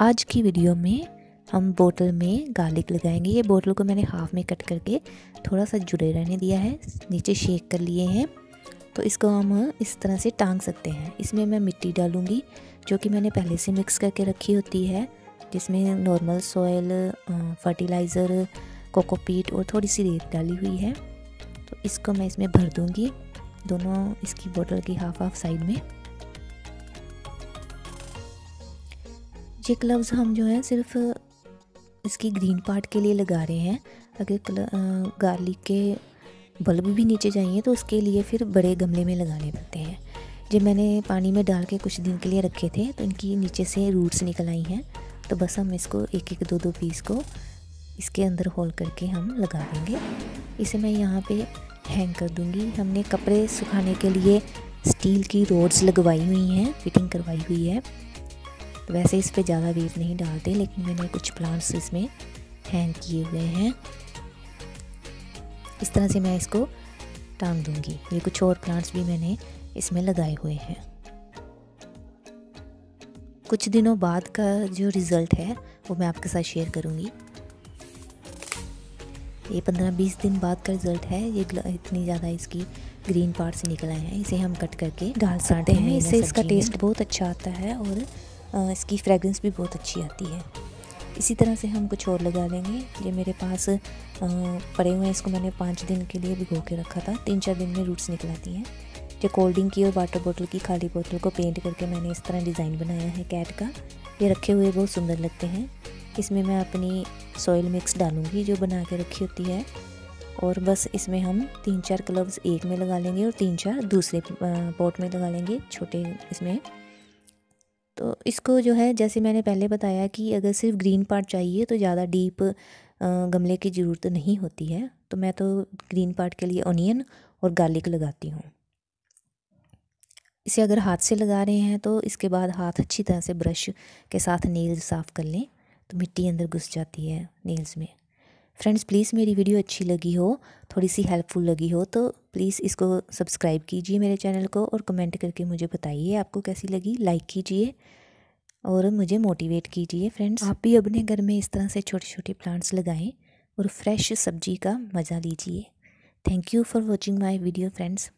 आज की वीडियो में हम बोतल में गार्लिक लगाएँगे। ये बोतल को मैंने हाफ़ में कट करके थोड़ा सा जुड़े रहने दिया है, नीचे शेक कर लिए हैं। तो इसको हम इस तरह से टांग सकते हैं। इसमें मैं मिट्टी डालूँगी, जो कि मैंने पहले से मिक्स करके रखी होती है, जिसमें नॉर्मल सॉयल फर्टिलाइज़र कोकोपीट और थोड़ी सी रेत डाली हुई है। तो इसको मैं इसमें भर दूँगी। दोनों इसकी बोतल की हाफ़ हाफ़ साइड में। ये ग्लव्स हम जो है सिर्फ़ इसकी ग्रीन पार्ट के लिए लगा रहे हैं। अगर गार्लिक के बल्ब भी नीचे चाहिए तो उसके लिए फिर बड़े गमले में लगाने पड़ते हैं। जब मैंने पानी में डाल के कुछ दिन के लिए रखे थे तो इनकी नीचे से रूट्स निकल आई हैं। तो बस हम इसको एक एक दो दो पीस को इसके अंदर होल करके हम लगा देंगे। इसे मैं यहाँ पे हैंग कर दूँगी। हमने कपड़े सुखाने के लिए स्टील की रोड्स लगवाई हुई हैं फिटिंग करवाई हुई है। वैसे इस पर ज़्यादा वेट नहीं डालते लेकिन मैंने कुछ प्लांट्स इसमें हैंग किए हुए हैं। इस तरह से मैं इसको टांग दूँगी। ये कुछ और प्लांट्स भी मैंने इसमें लगाए हुए हैं। कुछ दिनों बाद का जो रिज़ल्ट है वो मैं आपके साथ शेयर करूँगी। ये पंद्रह बीस दिन बाद का रिज़ल्ट है। ये इतनी ज़्यादा इसकी ग्रीन पार्ट से निकल आए हैं। इसे हम कट करके डाल सकते हैं इससे इसका टेस्ट बहुत अच्छा आता है और इसकी फ्रेगरेंस भी बहुत अच्छी आती है। इसी तरह से हम कुछ और लगा लेंगे। ये मेरे पास पड़े हुए हैं, इसको मैंने पाँच दिन के लिए भिगो के रखा था। तीन चार दिन में रूट्स निकल आती हैं। जो कोल्ड ड्रिंक की और वाटर बोतल की खाली बोतल को पेंट करके मैंने इस तरह डिज़ाइन बनाया है कैट का। ये रखे हुए बहुत सुंदर लगते हैं। इसमें मैं अपनी सॉइल मिक्स डालूँगी, जो बना के रखी होती है। और बस इसमें हम तीन चार क्लब्स एक में लगा लेंगे और तीन चार दूसरे पॉट में लगा लेंगे। छोटे इसमें। तो इसको जो है, जैसे मैंने पहले बताया कि अगर सिर्फ़ ग्रीन पार्ट चाहिए तो ज़्यादा डीप गमले की ज़रूरत नहीं होती है। तो मैं तो ग्रीन पार्ट के लिए ऑनियन और गार्लिक लगाती हूँ। इसे अगर हाथ से लगा रहे हैं तो इसके बाद हाथ अच्छी तरह से ब्रश के साथ नेल्स साफ़ कर लें। तो मिट्टी अंदर घुस जाती है नेल्स में। फ्रेंड्स प्लीज़ मेरी वीडियो अच्छी लगी हो, थोड़ी सी हेल्पफुल लगी हो तो प्लीज़ इसको सब्सक्राइब कीजिए मेरे चैनल को और कमेंट करके मुझे बताइए आपको कैसी लगी। लाइक कीजिए और मुझे मोटिवेट कीजिए फ्रेंड्स आप भी अपने घर में इस तरह से छोटे छोटे प्लांट्स लगाएँ और फ्रेश सब्ज़ी का मज़ा लीजिए। Thank you for watching my video friends